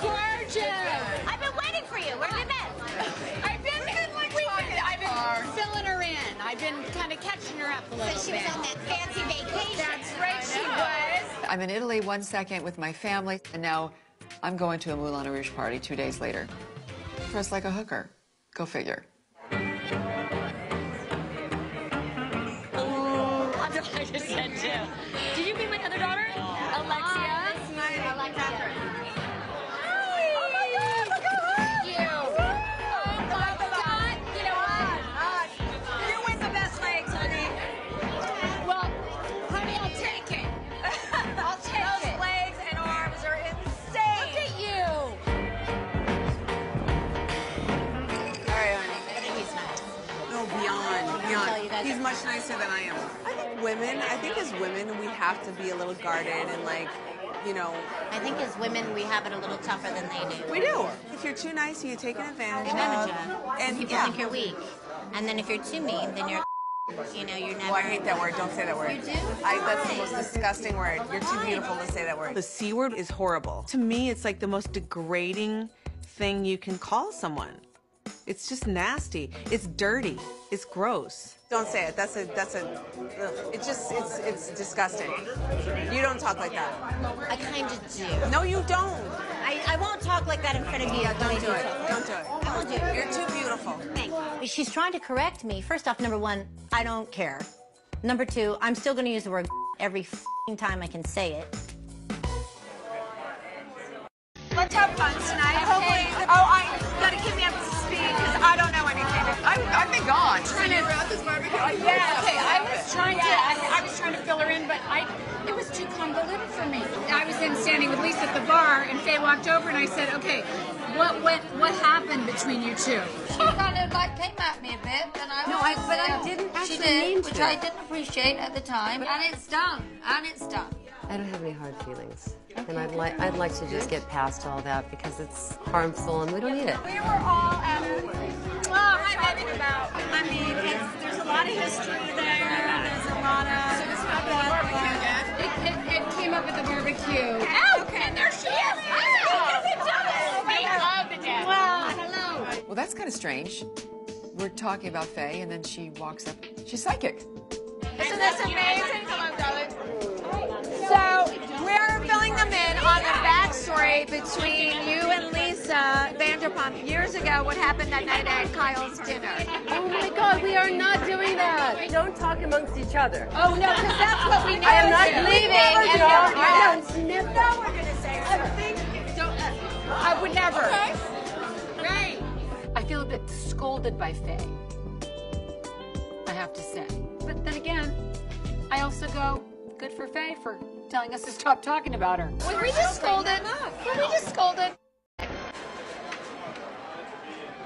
gorgeous! I've been waiting for you. Where have you been? I've been, like, we've been, I've been filling her in. I've been kind of catching her up a little she bit. was on that fancy vacation. That's right, she was. I'm in Italy one second with my family, and now I'm going to a Moulin Rouge party two days later. Dressed like a hooker. Go figure. I just said too. Did you much nicer than I am. I think women, I think as women, we have to be a little guarded and like, you know, I think as women, we have it a little tougher than they do. we do. If you're too nice, you take an advantage, Advantage of. of. And People yeah. think you're weak. And then if you're too mean, then you're, you know, you're never. Oh, I hate that word. Don't say that word. You do? I, that's the most disgusting word. You're too beautiful to say that word. The C word is horrible. To me, it's like the most degrading thing you can call someone. It's just nasty. It's dirty. It's gross. Don't say it. That's a, that's a, ugh. it's just, it's, it's disgusting. You don't talk like that. I kind of do. No, you don't. I, I won't talk like that in front of you. Yeah, when don't do it. Don't do it. I won't do it. You're too beautiful. Thank you. She's trying to correct me. First off, number one, I don't care. Number two, I'm still going to use the word every time I can say it. Let's have fun Trying to, uh, Yeah. okay, I was trying to, I, I was trying to fill her in, but I, it was too convoluted for me. I was in standing with Lisa at the bar, and Faye walked over, and I said, "Okay, what went, what happened between you two? She kind of like came at me a bit, and I No, was I- but I didn't She actually did, mean which. I didn't appreciate at the time, and it's done, and it's done. I don't have any hard feelings. And I'd like I'd like to just get past all that because it's harmful and we don't need it. We were all at well, I'm having about. I mean, it's, there's a lot of history there. There's a lot of. So this happened at the barbecue again. It, it, it came up at the barbecue. Oh, okay. And there she is. Well, hello. Well, that's kind of strange. We're talking about Faye, and then she walks up. She's psychic. Isn't this amazing? Come on, darling. So we're filling them in on the backstory between you and Lisa Vanderpump years ago. What happened that night at Kyle's dinner? Oh my God, we are not doing that. Don't talk amongst each other. Oh no, because that's what we know. I am not leaving, and don't. I don't sniff No, we're gonna say something. Don't. I would never. Bit scolded by Faye. I have to say. But then again, I also go, good for Faye for telling us to stop talking about her. Were we just scolded? Were we just scolded?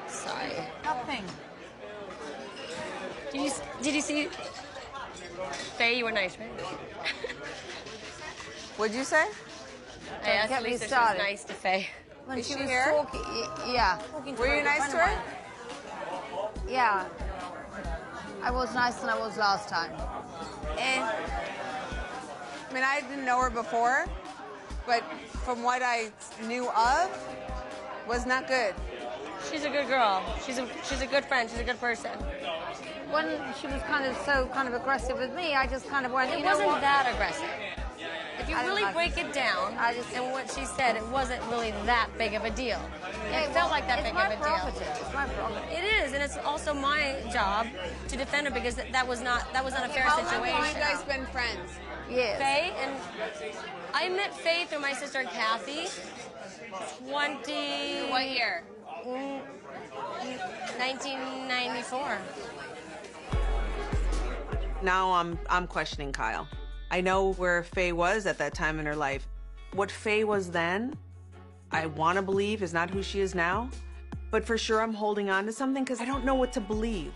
Sorry. Nothing. Did you did you see? Faye, you were nice, right? What'd you say? I asked Lisa if she was nice to Faye. When Is she she was here? talking, yeah, Were you nice to her? Yeah. I was nicer than I was last time. Eh. I mean, I didn't know her before, but from what I knew of, was not good. She's a good girl. She's a she's a good friend. She's a good person. When she was kind of so kind of aggressive with me, I just kind of went, It you know wasn't that aggressive. If you I really break it down, I just- and what she said, it wasn't really that big of a deal. Hey, it well, felt like that big of a prerogative. deal. It's my prerogative. It is, and it's also my job to defend her because that that was not that was not a fair How long have you guys been friends? Yes. Faye and I met Faye through my sister Kathy. Twenty. What year? 1994. Now I'm I'm questioning Kyle. I know where Faye was at that time in her life. What Faye was then, I want to believe is not who she is now. But for sure, I'm holding on to something because I don't know what to believe.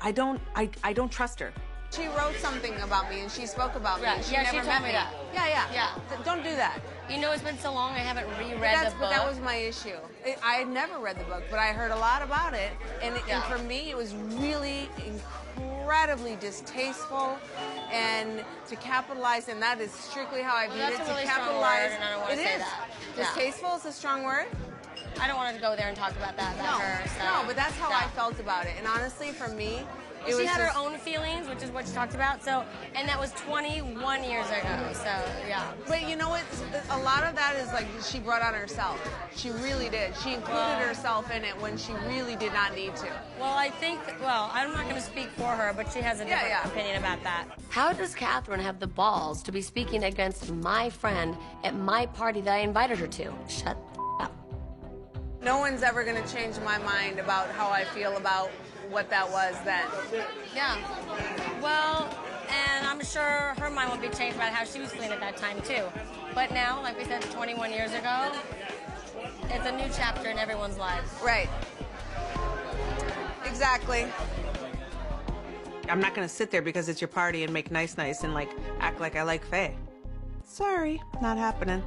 I don't I, I don't trust her. She wrote something about me and she spoke about Yeah, me. and She yeah, she never told met me that. Yeah, yeah. Yeah. Th- Don't do that. You know, it's been so long. I haven't reread But, that's, the but book. that was my issue. It, I had never read the book, but I heard a lot about it, and, Yeah. and for me, it was really incredibly distasteful. And to capitalize, and that is strictly how I viewed that's it. to really strong capitalize, word, and I don't wanna say is. that. Yeah. Distasteful is a strong word. I don't want to go there and talk about that. About No, her, so. no, but that's how. I felt about it. And honestly, for me, it she was had just, her own feelings, which is what she talked about. So, and that was 21 years ago. So, yeah. But you know what? A lot of that is like she brought on herself. She really did. She included Well- herself in it when she really did not need to. Well, I think. Well, I'm not going to speak for her, but she has a different yeah. opinion about that. How does Catherine have the balls to be speaking against my friend at my party that I invited her to? Shut up. No one's ever going to change my mind about how I feel about what that was then. Yeah. Well, and I'm sure her mind won't be changed about how she was feeling at that time too. But now, like we said, 21 years ago, it's a new chapter in everyone's lives. Right. Exactly. I'm not gonna sit there because it's your party and make nice nice and like act like I like Faye. Sorry, not happening.